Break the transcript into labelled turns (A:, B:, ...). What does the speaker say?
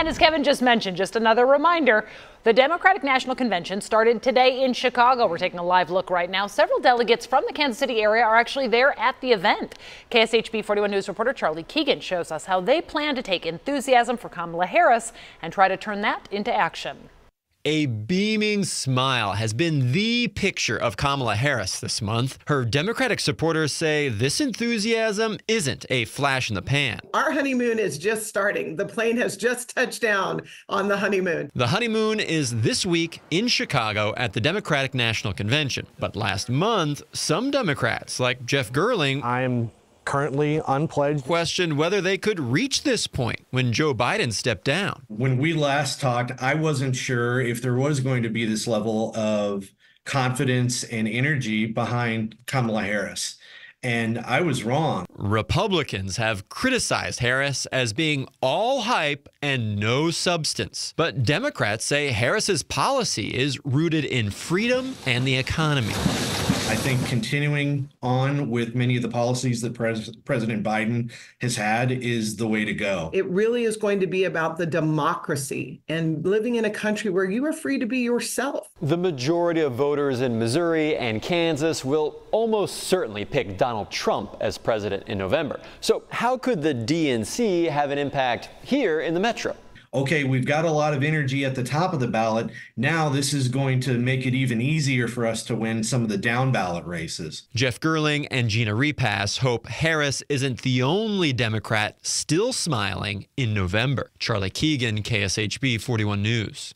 A: And as Kevin just mentioned, just another reminder the Democratic National Convention started today in Chicago. We're taking a live look right now. Several delegates from the Kansas City area are actually there at the event. KSHB 41 News reporter Charlie Keegan shows us how they plan to take enthusiasm for Kamala Harris and try to turn that into action.
B: A beaming smile has been the picture of Kamala Harris this month. Her Democratic supporters say this enthusiasm isn't a flash in the pan.
C: Our honeymoon is just starting. The plane has just touched down on the honeymoon.
B: The honeymoon is this week in Chicago at the Democratic National Convention. But last month, some Democrats, like Jeff Gerling,
D: I'm currently unpledged.
B: Questioned whether they could reach this point when Joe Biden stepped down.
E: When we last talked, I wasn't sure if there was going to be this level of confidence and energy behind Kamala Harris. And I was wrong.
B: Republicans have criticized Harris as being all hype and no substance. But Democrats say Harris's policy is rooted in freedom and the economy.
E: I think continuing on with many of the policies that Pres- President Biden has had is the way to go.
C: It really is going to be about the democracy and living in a country where you are free to be yourself.
F: The majority of voters in Missouri and Kansas will almost certainly pick Donald Trump as president in November. So, how could the DNC have an impact here in the metro?
E: Okay, we've got a lot of energy at the top of the ballot. Now this is going to make it even easier for us to win some of the down ballot races.
B: Jeff Gerling and Gina Repass hope Harris isn't the only Democrat still smiling in November. Charlie Keegan, KSHB 41 News.